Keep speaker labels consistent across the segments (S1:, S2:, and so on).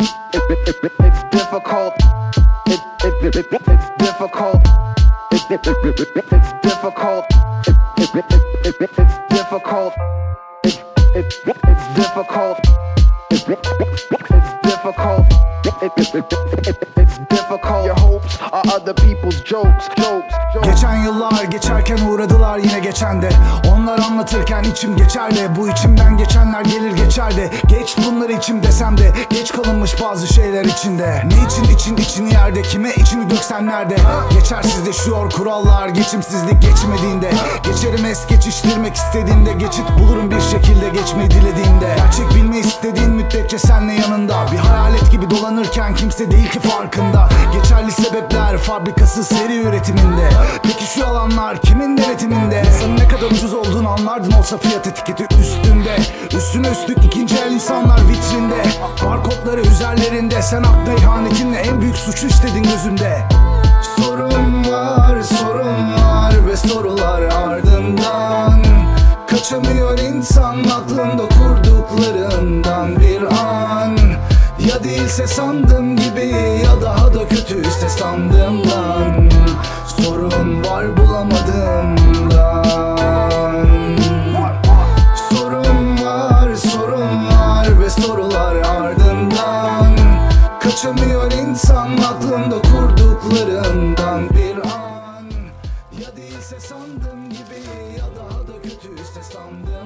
S1: It's difficult. It's difficult. It's difficult. It's difficult. It's difficult. It's difficult. It's difficult. Other people's jokes, jokes, jokes.
S2: Geçen yıllar geçerken uğradılar yine geçen de. Onlar anlatırken içim geçer de Bu içimden geçenler gelir geçer de. Geç bunları içim desem de. Geç kalınmış bazı şeyler içinde. Ne için için için yerde Kime içini döksen nerede? Geçersizleşiyor kurallar Geçimsizlik geçmediğinde. Geçerim es geçiştirmek istediğinde Geçit bulurum bir şekilde geçmeyi dilediğinde. Gerçek bilmeyi istediğin müddetçe sebepler fabrikası seri üretiminde. Peki şu alanlar kimin denetiminde? Sana ne kadar ucuz olduğunu anlardın olsa fiyat etiketi üstünde. Üstüne üstlük ikinci el insanlar vitrinde. Barkodları üzerlerinde. Sen akla ihanetinle en büyük suçu işledin gözünde. Sorun var, sorun var ve sorular ardından. Kaçamıyor insan aklında kurduklarından bir an. Ya değilse ya daha da kötüyse sandığımdan Sorun var bulamadığımdan Sorun var, sorun var ve sorular ardından. Kaçamıyor insan aklında kurduklarından bir an. Ya değilse sandığım gibi ya daha da kötüyse sandığımdan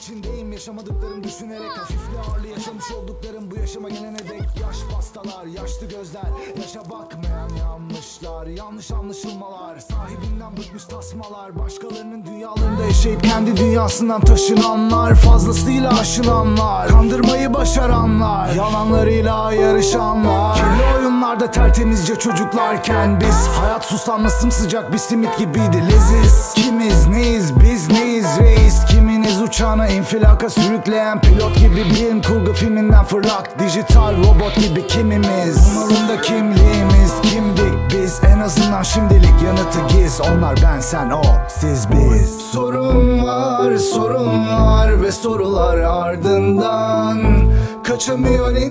S2: içindeyim. Yaşamadıklarım düşünerek Hafifli ağırlı yaşamış olduklarım. Bu yaşama gelene dek Yaş pastalar, yaşlı gözler. Yaşa bakmayan yanlışlar Yanlış anlaşılmalar. Sahibinden bıkmış tasmalar. Başkalarının dünyalarında yaşayıp kendi dünyasından taşınanlar. Fazlasıyla aşılanlar Kandırmayı başaranlar. Yalanlarıyla yarışanlar. Kirli oyunlarda tertemizce çocuklarken Biz hayat susamlı sımsıcak bir simit gibiydi leziz. Kimiz neyiz biz neyiz reis? Kiminiz uçağına infilaka sürükleyen pilot gibi Bilim kurgu filminden fırlak Dijital robot gibi kimimiz? Umurumda kimliğimiz kimdik biz? En azından şimdilik yanıtı giz. Onlar ben sen o siz biz. Sorun var sorun var ve sorular ardından Kaçamıyor